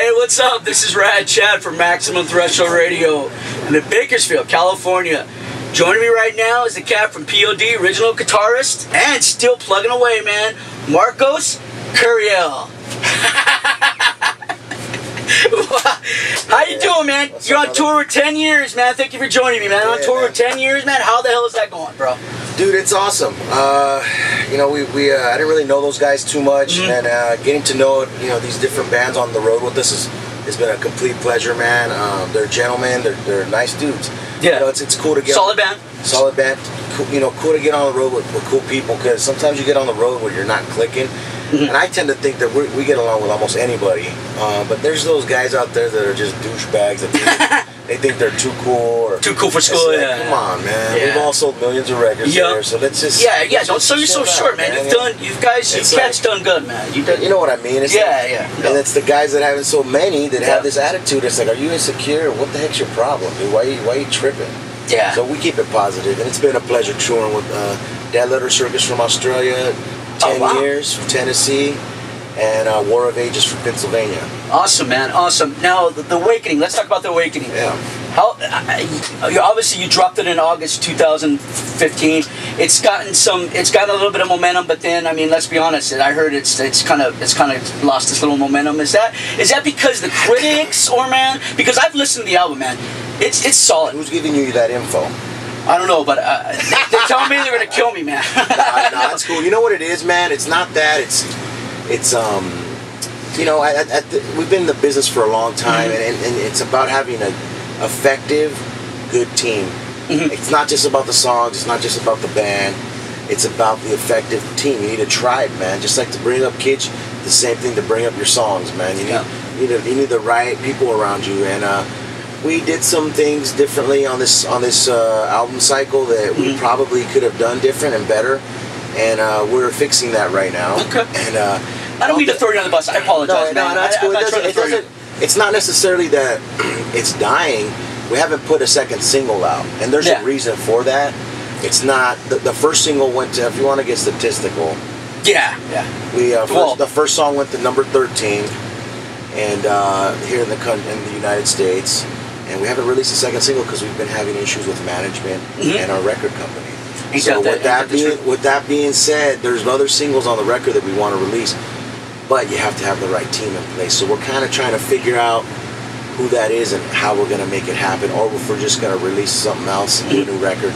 Hey, what's up? This is Rad Chad from Maximum Threshold Radio in Bakersfield, California. Joining me right now is the cat from POD, original guitarist, and still plugging away, man, Marcos Curiel. How you doing, man? What's You're on tour with 10 years, man. Thank you for joining me, man. on tour man. with 10 years, man. How the hell is that going, bro? Dude, it's awesome. Uh, you know, we, we uh, I didn't really know those guys too much, Mhm. and uh, getting to know you know these different bands on the road with us is has been a complete pleasure, man. Um, they're gentlemen, they're, they're nice dudes. Yeah. you know, it's, it's cool to get Solid band? solid band. Cool, you know, cool to get on the road with, with cool people because sometimes you get on the road where you're not clicking. Mm-hmm. And I tend to think that we we get along with almost anybody, uh, but there's those guys out there that are just douchebags that they think they're too cool or Too cool for school, like, yeah. Come on, man. Yeah. We've all sold millions of records Yeah. there, so let's just Yeah, yeah. Don't sell yourself short, man. You've done, you guys, you cats like- done good, man. You done, You know what I mean? It's Yeah, like- yeah. And it's the guys that having so many that Yeah. have this attitude. It's like, are you insecure? What the heck's your problem, dude? Why you, why you tripping? yeah. So we keep it positive, and it's been a pleasure touring with uh, Dead Letter Circus from Australia, ten Oh, wow. years from Tennessee, and uh, War of Ages from Pennsylvania. Awesome, man. Awesome. Now, the, the Awakening. Let's talk about the Awakening. Yeah. How? I, you, obviously, you dropped it in August 2015. It's gotten some. It's gotten a little bit of momentum, but then, I mean, let's be honest. I heard it's it's kind of it's kind of lost its little momentum. Is that is that because the critics or man? Because I've listened to the album, man. It's it's solid. Who's giving you that info? I don't know, but uh, they, they're telling me they're gonna kill me, man. nah, nah, that's cool. You know what it is, man? It's not that. It's, it's um, you know, at, at the, we've been in the business for a long time, Mm-hmm. and, and, it's about having a effective, good team. Mm-hmm. It's not just about the songs. It's not just about the band. It's about the effective team. You need a tribe, man. Just like to bring up kids, the same thing to bring up your songs, man. You need, Yeah. you need, you need the right people around you, and uh, we did some things differently on this on this uh, album cycle that we Mhm. probably could have done different and better, and uh, we're fixing that right now. Okay. And uh, I don't mean to throw you on the bus. I apologize, no, man. no, that's I, cool. I'm It doesn't, it doesn't, it's not necessarily that it's dying. We haven't put a second single out, and there's Yeah. a reason for that. It's not the, the first single went to. If you want to get statistical, Yeah, yeah. we uh, Well- first, the first song went to number 13, and uh, here in the in the United States, and we haven't released a second single because we've been having issues with management Mhm. and our record company. So that with that being with that being said, there's other singles on the record that we want to release, but you have to have the right team in place. So we're kind of trying to figure out who that is and how we're gonna make it happen, or if we're just gonna release something else and do a new record.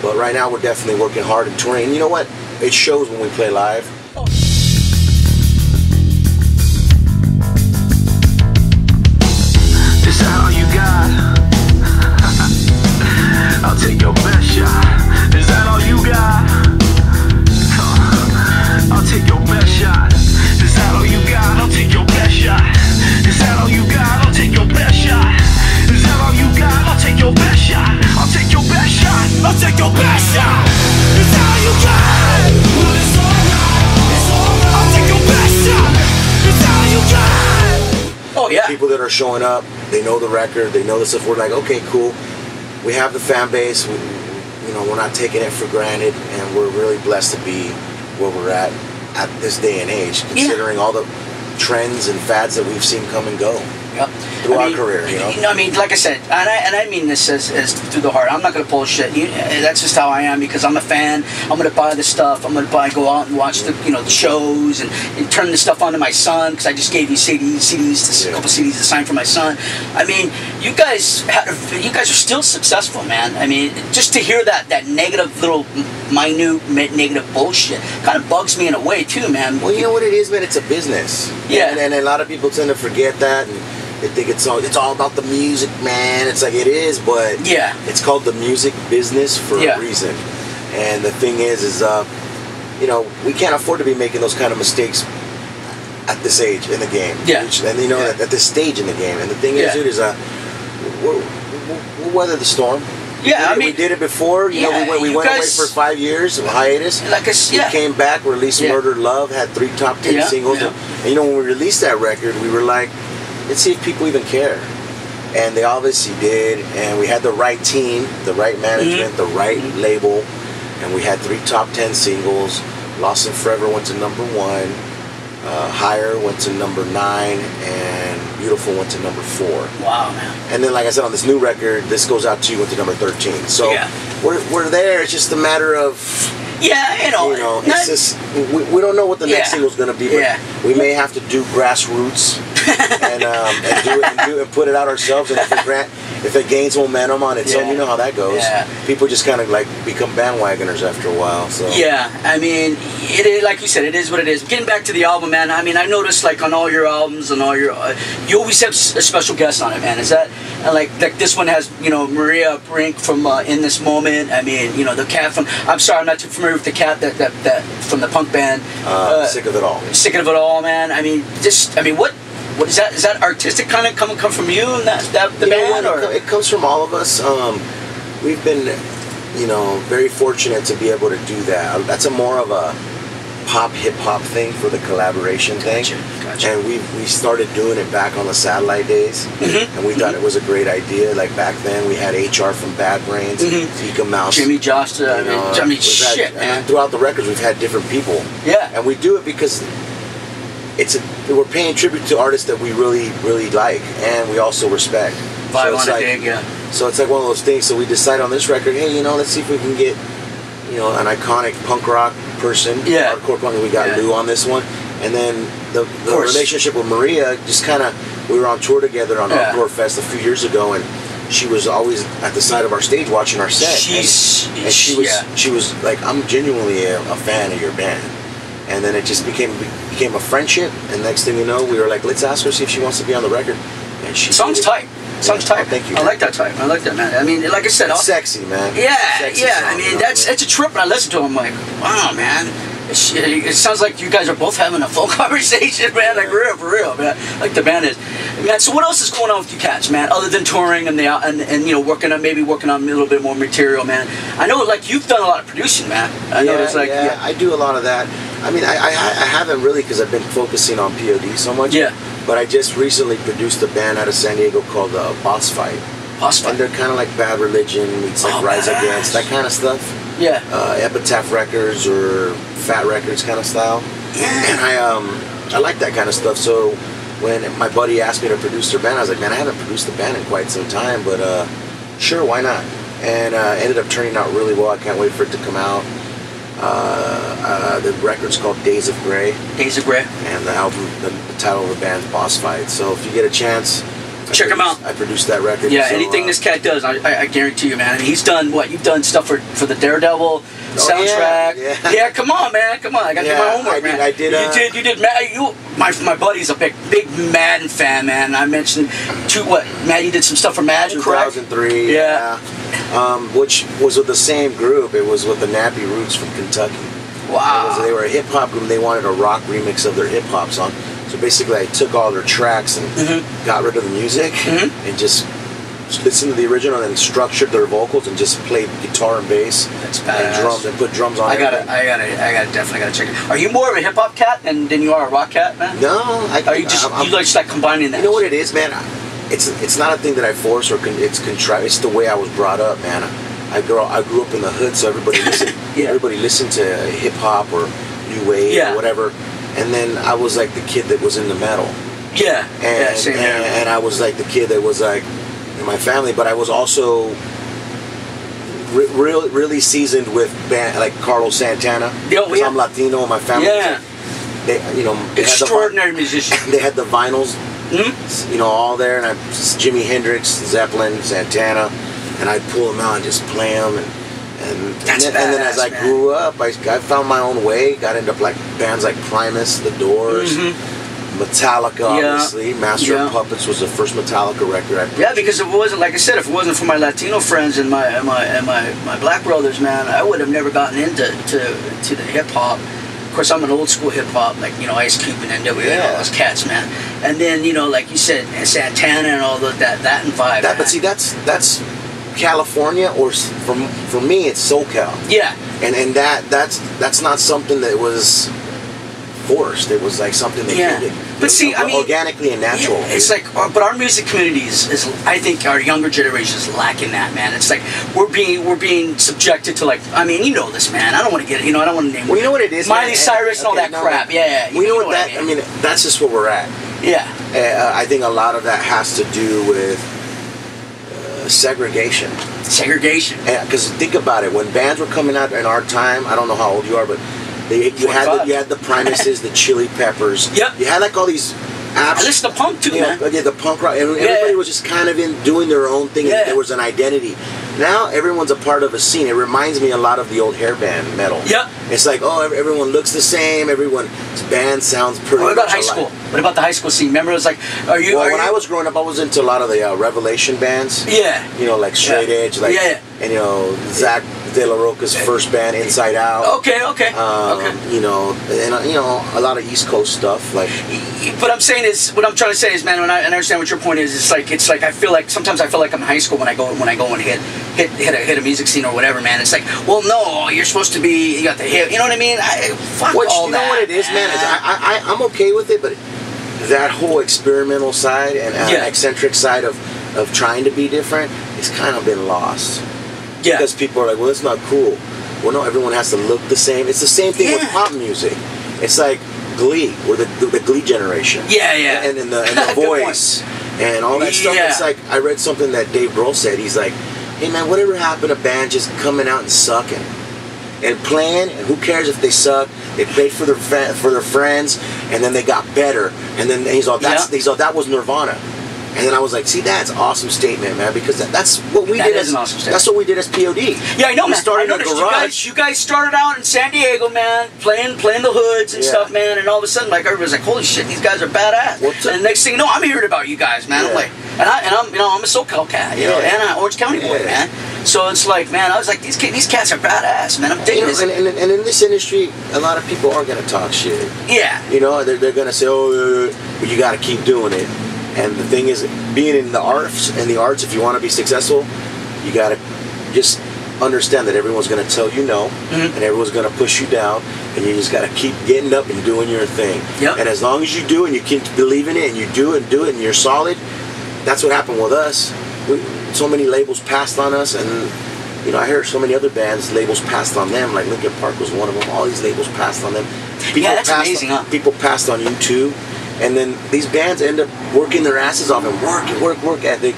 But right now, we're definitely working hard and touring. And you know what? It shows when we play live. All? I'll take your best shot. Is that all you got? Huh. I'll take your best shot. Is that all you got? I'll take your best shot. Is that all you got? I'll take your best shot. Is that all you got? I'll take your best shot. I'll take your best shot. I'll take your best shot. Is that all you got? I'll take your best shot. Is that all you got? Oh yeah. people that are showing up, they know the record, they know the stuff. We're like, okay, cool. We have the fan base. We, you know, we're not taking it for granted, and we're really blessed to be where we're at at this day and age, considering all the trends and fads that we've seen come and go. Yep. Through I our mean, career, you know? I mean, like I said, and I, and I mean this as, as through the heart. I'm not gonna bullshit. You, that's just how I am because I'm a fan. I'm gonna buy the stuff. I'm gonna buy, go out and watch the, you know, the shows and, and turn the stuff on to my son because I just gave you CDs, CDs, to, a couple CDs to sign for my son. I mean, you guys, you guys are still successful, man. I mean, just to hear that that negative little minute negative bullshit kind of bugs me in a way too, man. Well, you know what it is, man. It's a business. Yeah. And, and a lot of people tend to forget that, and they think it's all it's all about the music, man. It's like it is, but Yeah. it's called the music business for Yeah. a reason. And the thing is, is uh, you know, we can't afford to be making those kind of mistakes at this age in the game. Yeah. And you know, Yeah. at, at this stage in the game. And the thing is, Yeah. dude, is uh, we'll, weather the storm. Yeah, we did, I it- mean- we did it before. You know, we went, we went guys- away for five years of hiatus. Like I s- we yeah. came back, released Yeah. "Murder Love," had three top ten Yeah, singles. yeah. And you know, when we released that record, we were like, let's see if people even care. And they obviously did. And we had the right team, the right management, the right label, and we had three top ten singles. Lost and Forever went to number one. Uh, Higher went to number nine, and Beautiful went to number four. Wow, man. And then, like I said, on this new record, this goes out to you went to number 13. So Yeah. we're, we're there. It's just a matter of, Yeah, you know, you know, not- it's just, we, we don't know what the next Yeah. single's going to be, but Yeah. we may have to do grassroots and, um, and do it and, do, and put it out ourselves. And if it, grant, if it gains momentum on its own, you know how that goes. Yeah. People just kind of like become bandwagoners after a while. So Yeah, I mean, it is like you said, it is what it is. Getting back to the album, man. I mean, I noticed like on all your albums and all your, uh, you always have a special guest on it, man. Is that like like this one has you know Maria Brink from uh, In This Moment. I mean, you know the cat from. I'm sorry, I'm not too familiar with the cat that that, that from the punk band. uh, sick of it all. sick of it all, man. I mean, just I mean, what what is that? Is that artistic kind of coming come from you and that that the You band what? or? It, comes from all of us. Um, we've been, you know, very fortunate to be able to do that. Uh, That's a more of a pop hip hop thing for the collaboration thing. Gotcha, gotcha. And we we started doing it back on the satellite days, Mhm, and we thought it was a great idea. Like back then, we had HR from Bad Brains, Mhm. Eek-A-Mouse. Jimmy Josh, uh, I you mean, know, I mean, we've had- shit, and man. throughout the records, we've had different people. Yeah. And we do it because it's a, we're paying tribute to artists that we really, really like, and we also respect. Vibe it's on a like, dig, yeah. So it's like one of those things. So we decide on this record, hey, you know, let's see if we can get, you know, an iconic punk rock person, Yeah. hardcore punk. We got Yeah. Lou on this one, and then the, the relationship with Maria just kind of. We were on tour together on Yeah. Outdoor Fest a few years ago, and she was always at the side of our stage watching our set. and- She's and she was yeah. she was like I'm genuinely a, a fan of your band and then it just became became a friendship and next thing you know we were like let's ask her see if she wants to be on the record and she Sounds tight. Sounds Yeah. tight. Oh, thank you. I like that type. I like that, man. I mean, like I said, it's I'll- sexy man yeah, Sexy yeah. song, I you mean, know? that's it's a trip. When I listen to him, I'm like, wow, man. It sounds like you guys are both having a full conversation, man. Like real, for real, man. Like the band is, man. So what else is going on with you cats, man? Other than touring and the and, and you know working on maybe working on a little bit more material, man. I know like you've done a lot of producing, man. I know yeah, it's like yeah, yeah, I do a lot of that I mean I, I, I haven't really because I've been focusing on POD so much Yeah. but I just recently produced a band out of San Diego called uh, Boss Fight possible. and they're kind of like Bad Religion meets like Oh, Rise. Against that kind of stuff Yeah, uh, Epitaph Records or Fat Wreck Chords kind of style. And I um I like that kind of stuff. So when my buddy asked me to produce their band, I was like, man, I haven't produced a band in quite some time, but uh, sure, why not? And uh, ended up turning out really well. I can't wait for it to come out. Uh, uh, the record's called Days of Grey, Days of Grey. and the album, the, the title of the band's Boss Fight. So if you get a chance, I Check produced- out. I produced that record. Yeah, so, anything uh, this cat does, I, I, I guarantee you, man. I mean, he's done what you've done stuff for for the Daredevil soundtrack. Oh, yeah. come on, man, come on. I got to Yeah, do my homework, I did- man. I did, You uh, did. You did. Matt, you. My my buddy's a big big Madden fan, man. I mentioned two what Matt. You did some stuff for Madden, correct? 2003. Yeah. yeah. Um, which was with the same group. It was with the Nappy Roots from Kentucky. Wow. was- they were a hip hop group. They wanted a rock remix of their hip hop song. So basically, I took all their tracks and Mhm. got rid of the music Mhm. and just listened to the original and structured their vocals and just played guitar and bass That's and drums and put drums on. I got it. everything. I got it. I got to Definitely got to check it. Are you more of a hip hop cat than, than you are a rock cat, man? No, I. Are you just I'm- I'm- you like just like combining that? You know what it is, man? It's it's not a thing that I force or con- it's contrived. It's the way I was brought up, man. I grew I grew up in the hood, so everybody listened. Yeah. Everybody listened to hip hop or new wave Yeah. or whatever. And then I was like the kid that was into metal, Yeah. and yeah. Same and, here. and I was like the kid that was like in my family, but I was also. Re- really, really seasoned with band like Carlos Santana. Yeah. I'm Latino. and My family, Yeah. they, you know, they the Extraordinary musician. they had the vinyls Mhm. you know, all there, and I Jimi Hendrix, Zeppelin, Santana, and I'd pull them out and just play them, and and, and, then, and then as I grew up, I, I found my own way, got into like bands like Primus, The Doors, Mhm. Metallica, Yeah. obviously. Master Yeah. of Puppets was the first Metallica record I Yeah, because if it wasn't like I said, if it wasn't for my Latino friends and my and my and my, my black brothers, man, I would have never gotten into to to the hip hop. Of course, I'm an old school hip hop, like you know Ice Cube and NWA and all those cats, man. And then you know, like you said, Santana and all the, that that and vibe. That, man. but see, that's that's California, or for for me, it's SoCal, yeah, and and that that's that's not something that was forced. It was like something that Yeah. came But see, I mean- organically and natural. Yeah, it's like, uh, but our music community is, is, I think, our younger generation is lacking that, man. It's like we're being we're being subjected to like, I mean, you know this, man. I don't want to get, you know, I don't want to name. Well, you know what it is. Miley man? Cyrus and all that no, crap. Yeah, yeah. Well, you know what what that? I mean, that's just where we're at. Yeah. Uh, I think a lot of that has to do with segregation. Segregation. Because think about it, when bands were coming out in our time, I don't know how old you are, but they, you had the, you had the Primuses, the Chili Peppers. Yep. You had like all these I apps. listen to punk too, Yeah, man. yeah, the punk rock. And Yeah. everybody was just kind of in doing their own thing, Yeah. and there was an identity. Now everyone's a part of a scene. It reminds me a lot of the old hair band metal. Yep. It's like, oh, everyone looks the same. Everyone's band sounds pretty. What about high alike. school? What about the high school scene? Remember, it was like, are you? Well, are when you, I was growing up, I was into a lot of the uh, Revelation bands. Yeah. You know, like Straight Yeah. Edge, like Yeah, yeah. and you know Zack De La Rocha's first band, Inside Out. Okay, okay, Um, okay. You know, and you know a lot of East Coast stuff, like What I'm saying is, what I'm trying to say is, man, when I, and I understand what your point is, it's like, it's like I feel like sometimes I feel like I'm in high school when I go when I go and hit hit hit a, hit a music scene or whatever, man. It's like, well, no, you're supposed to be, you got the hip, you know what I mean? I, fuck Which all you know what it is, man. I I- I'm okay with it, but that whole experimental side and uh, Yeah. eccentric side of of trying to be different, it's kind of been lost yeah, because people are like, well, it's not cool. Well, no, everyone has to look the same. It's the same thing with pop music. It's like Glee, we're the the, the Glee generation. yeah, yeah. and, and the, and the voice and all that stuff. Yeah. It's like I read something that Dave Grohl said. He's like, "Hey man, whatever happened to bands just coming out and sucking and playing? And who cares if they suck? They played for their for their friends, and then they got better. And then he's all that's Yeah. he's all that was Nirvana." And then I was like, "See, that's an awesome statement, man, because that, that's what we That did is as an awesome statement. that's what we did as POD. Yeah, I know, we man. started I in a garage. You guys, you guys started out in San Diego, man, playing playing the hoods and Yeah. stuff, man, and all of a sudden, like everybody's like, "Holy shit, these guys are badass!" What's and the next thing you know, I'm hearing about you guys, man. I'm like, and I and I'm you know I'm a SoCal cat, you know, Yeah. and an Orange County boy, Yeah. man. So it's like, man, I was like, these ca- these cats are badass, man. I'm You know, this. and, and, and in this industry, a lot of people are gonna talk shit. yeah, You know, they're, they're gonna say, "Oh, uh, but you got to keep doing it." And the thing is, being in the arts, in the arts, if you want to be successful, you got to just understand that everyone's gonna tell you no, Mhm. and everyone's gonna push you down, and you just got to keep getting up and doing your thing. Yep. And as long as you do, and you keep believing it, and you do it and do it, and you're solid, that's what happened with us. We, so many labels passed on us, and you know, I heard so many other bands labels passed on them. Like Linkin Park was one of them. All these labels passed on them. Yeah, that's amazing, on, huh? People passed on you too, and then these bands end up working their asses off and work and work, work ethic,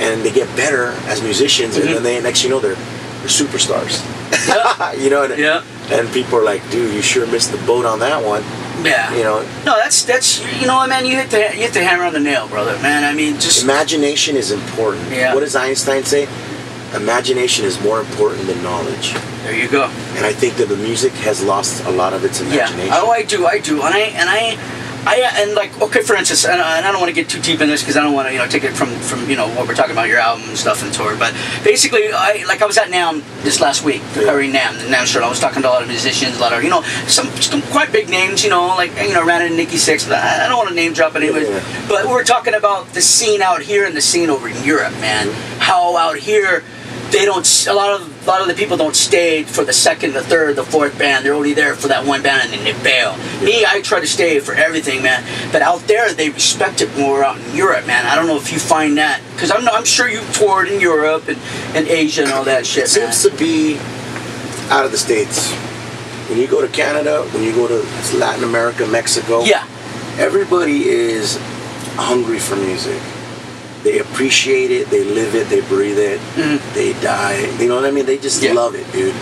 and they get better as musicians, Mhm. and then they next you know they're, they're superstars. Yeah. you know, and, Yeah. and people are like, dude, you sure missed the boat on that one. yeah. You know, No, that's that's you know, what, man. You hit the you hit the hammer on the nail, brother, man. I mean, just imagination is important. Yeah. What does Einstein say? Imagination is more important than knowledge. there you go. And I think that the music has lost a lot of its imagination. Yeah. Oh, I do. I do. And I and I. I uh, and like okay, for instance, and I, and I don't want to get too deep in this because I don't want to you know take it from from you know what we're talking about your album and stuff and tour. But basically, I like I was at NAMM this last week covering NAMM, the NAMM show. I was talking to a lot of musicians, a lot of you know some some quite big names, you know, like you know ran into Nikki Sixx. But I, I don't want to name drop anyways. Yeah. But we we're talking about the scene out here and the scene over in Europe, man. How out here they don't a lot of a lot of the people don't stay for the second, the third, the fourth band. They're only there for that one band and then they bail. Me, I try to stay for everything, man. But out there, they respect it more out in Europe, man. I don't know if you find that because I'm I'm sure you've toured in Europe and, and Asia and all that shit, It man. seems to be out of the states. When you go to Canada, when you go to Latin America, Mexico, Yeah, everybody is hungry for music. They appreciate it, they live it, they breathe it, Mhm. they die. You know what I mean? They just Yeah. love it, dude.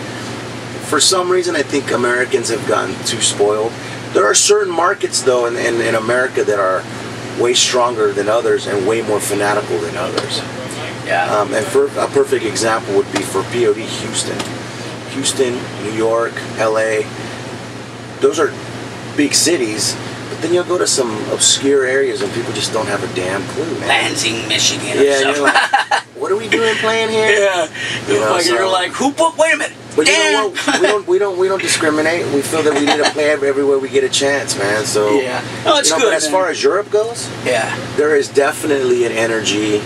For some reason, I think Americans have gotten too spoiled. There are certain markets, though, in, in, in America that are way stronger than others and way more fanatical than others. yeah. Um, and for a perfect example would be for POD Houston. Houston, New York, LA. Those are big cities, but then you'll go to some obscure areas and people just don't have a damn clue, man. Lansing, Michigan. or Yeah, you're something. like, what are we doing playing here? yeah. You know, like, you're so- like, who put? Wait a minute. But you know what? We don't, we don't, we don't discriminate. We feel that we need to play everywhere we get a chance, man. So Yeah. No, it's you know, good, But as man. far as Europe goes, yeah. there is definitely an energy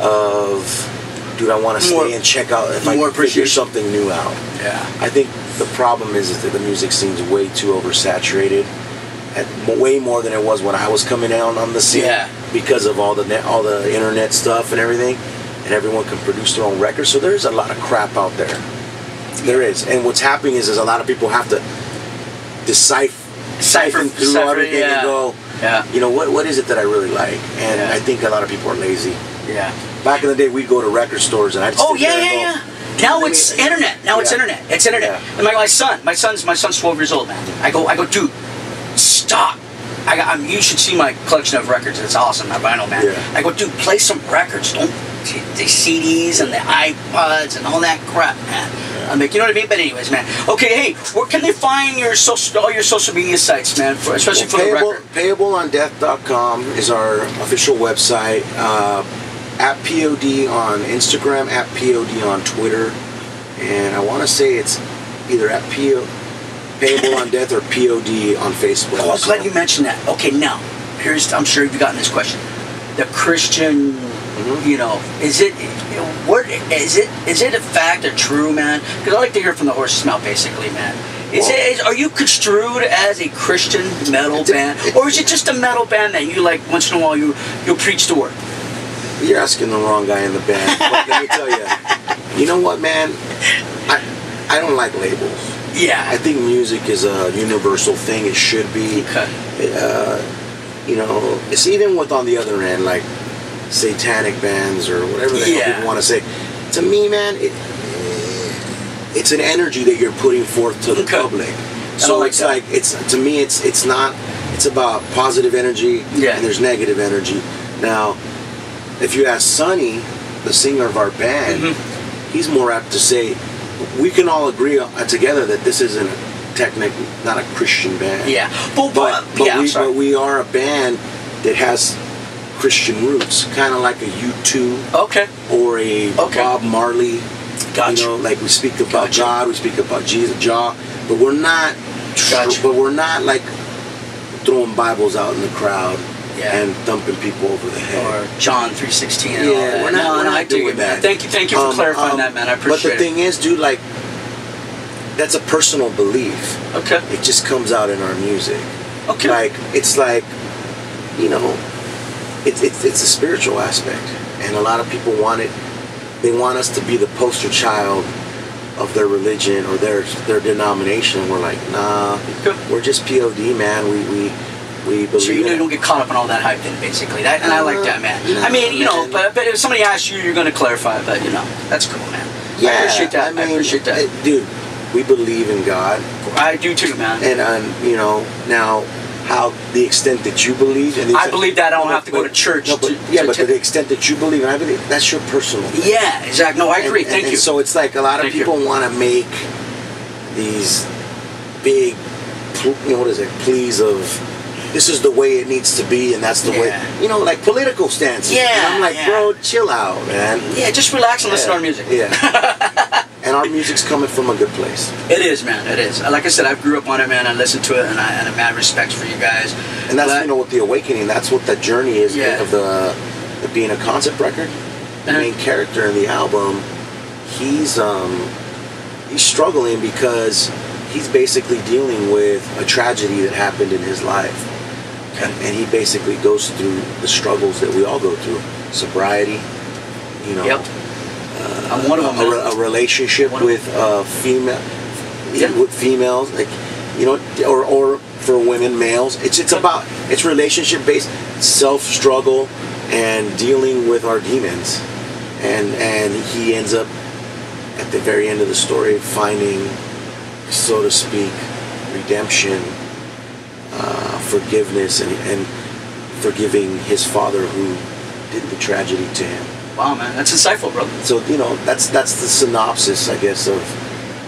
of, dude, I want to More- stay and check out if I more can figure something new out. Yeah. I think the problem is, is that the music seems way too oversaturated, m- way more than it was when I was coming out on the scene. Yeah. Because of all the net, all the internet stuff and everything, and everyone can produce their own records. So there's a lot of crap out there. There is, and what's happening is, is a lot of people have to decipher, Decipher- siphon through decipher, everything yeah. and go, Yeah. You know what? What is it that I really like? And Yeah. I think a lot of people are lazy. Yeah. Back in the day, we'd go to record stores and I'd. Oh yeah, yeah, go, yeah. Now it's internet. Now it's internet. It's internet. And my, my son, my son's my son's 12 years old, man. I go, I go, dude, stop. I got, I'm, you should see my collection of records. It's awesome, my vinyl, man. Yeah. I go, dude, play some records. Don't the CDs and the iPods and all that crap, man. I'm like, you know what I mean? But anyways, man. Okay, hey, where can they find your social, all your social media sites, man? For, especially for the payable, record. payableondeath.com is our official website. Uh, at POD on Instagram, at POD on Twitter, and I want to say it's either at PO, Payable on Death or POD on Facebook. Oh, I'm So- glad you mentioned that. Okay, now here's I'm sure you've gotten this question. The Christian, Mm-hmm. you know, is it what is it is it a fact or true, man? Because I like to hear from the horse's mouth, basically, man. Is Well- it is, are you construed as a Christian metal band, or is it just a metal band that you like once in a while you you preach the word? You're asking the wrong guy in the band. but let me tell you, you know what, man? I I don't like labels. Yeah, I think music is a universal thing. It should be. Okay. Uh, you know, it's even with on the other end, like satanic bands or whatever the hell people want to say. To me, man, it, it's an energy that you're putting forth to the Okay. public. So like it's that. like it's to me, it's it's not. It's about positive energy. Yeah. And there's negative energy. Now, if you ask Sonny, the singer of our band, Mm-hmm. he's more apt to say, we can all agree uh, together that this isn't a technic, not a Christian band. yeah, but, But, but, yeah, we, but we are a band that has Christian roots, kind of like a U2 okay, or a Okay. Bob Marley. Gotcha. You know, like we speak about Gotcha. God, we speak about Jesus, Jah, but we're not. Gotcha. But we're not like throwing Bibles out in the crowd Yeah. and thumping people over the head. or John three sixteen. and all Yeah, that. we're not- No, we're not doing that. Thank you, thank you for Um, clarifying um, that, man. I appreciate it. But the it. thing is, dude, like that's a personal belief. okay, It just comes out in our music. okay. Like it's like, you know, it's it's it's a spiritual aspect, and a lot of people want it. They want us to be the poster child of their religion or their their denomination. We're like, nah, we're just POD, man. We we we believe. So you know, you don't get caught up in all that hype, then basically. That, and I like that, man. Uh, I mean, you know, but, but if somebody asks you, you're going to clarify. But you know, that's cool, man. Yeah, I appreciate that. I, mean, appreciate that. eh, dude. We believe in God, I do too, man. and um, you know now how the extent that you believe, and I believe that I don't No, have to go to church No, but, to- yeah, to- but to- the extent that you believe, and I believe that's your personal. thing. yeah, exactly. No, I agree. And- Thank and- you. and so it's like a lot of Thank you. people want to make these big, you know, what is it? Pleas of this is the way it needs to be, and that's the Yeah. way. You know, like political stances. Yeah, And I'm like, yeah. bro, chill out, man. yeah, just relax and listen to our music. Yeah. and our music's coming from a good place. It is, man. It is. Like I said, I grew up on it, man. I listened to it, and I and a mad respect for you guys. And that's But- you know what the awakening. That's what the journey is of the, the being a concept record. The Uh-huh. main character in the album, he's um he's struggling because he's basically dealing with a tragedy that happened in his life, and, he basically goes through the struggles that we all go through: sobriety, you know, Yep. I'm one of them. a, a relationship with uh, female Yeah. with females like you know or or for women males it's it's about it's relationship based self struggle and dealing with our demons and and he ends up at the very end of the story finding so to speak redemption uh, forgiveness and, and forgiving his father who did the tragedy to him Wow, man, that's insightful, brother. so you know that's that's the synopsis, I guess, of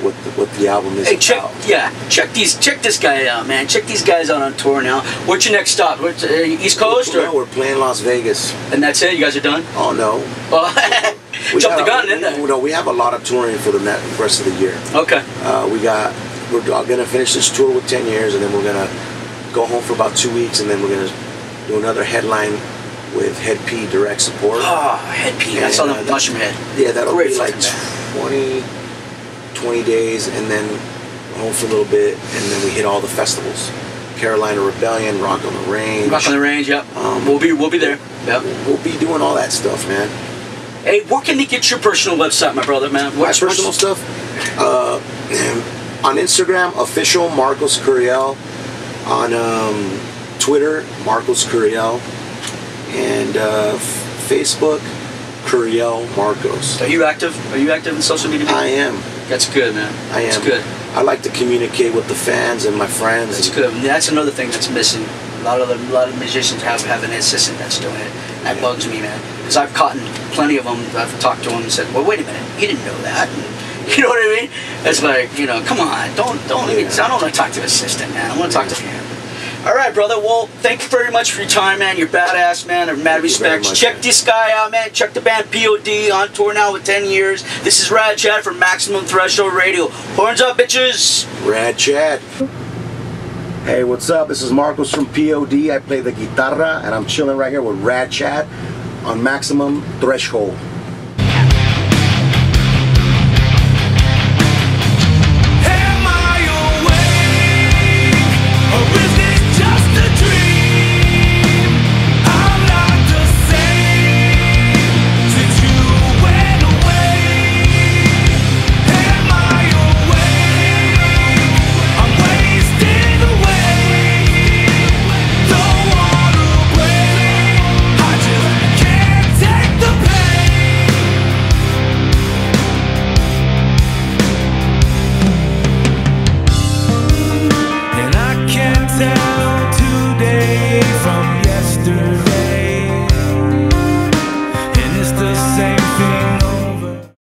what the, what the album is Hey, check, about. yeah, check these, check this guy out, man. Check these guys out on tour now. What's your next stop? What's, uh, East Coast, No, or we're playing Las Vegas. and that's it? You guys are done? Oh no, Well, We jump the gun, we, didn't we, no, we have a lot of touring for the rest of the year. Okay. Uh, we got we're going to finish this tour with ten years, and then we're gonna go home for about two weeks, and then we're gonna do another headline with Hed PE Direct Support. Oh, Hed PE. I saw the uh, that- Mushroomhead. Yeah, that'll Great be like fucking 20, 20 days, and then home for a little bit, and then we hit all the festivals. Carolina Rebellion, Rock on the Range. Rock on the range. Yep. Um, we'll be, we'll be there. Yep. We'll be doing all that stuff, man. Hey, where can they get your personal website, my brother, man? My What's personal stuff uh, on Instagram, official Marcos Curiel. On um, Twitter, Marcos Curiel, and uh, f- Facebook, Curiel Marcos. Are you active? Are you active in social media? I am. That's good, man. I am. That's good. I like to communicate with the fans and my friends. That's good. That's another thing that's missing. A lot of the, a lot of musicians have have an assistant that's doing it. That bugs me, man. Because I've caught plenty of them. I've talked to them and said, "Well, wait a minute, you didn't know that." And, you know what I mean? It's like, you know, come on, don't don't. Yeah. I don't want to talk to an assistant, man. I want to talk to him. All right, brother. Well, thank you very much for your time, man. You're badass, man. Mad you very respects. much, Check man. this guy out, man. Check the band POD on tour now with 10 years. This is Rad Chad from Maximum Threshold Radio. Horns up, bitches. Rad Chad. Hey, what's up? This is Marcos from POD. I play the guitarra, and I'm chilling right here with Rad Chad on Maximum Threshold.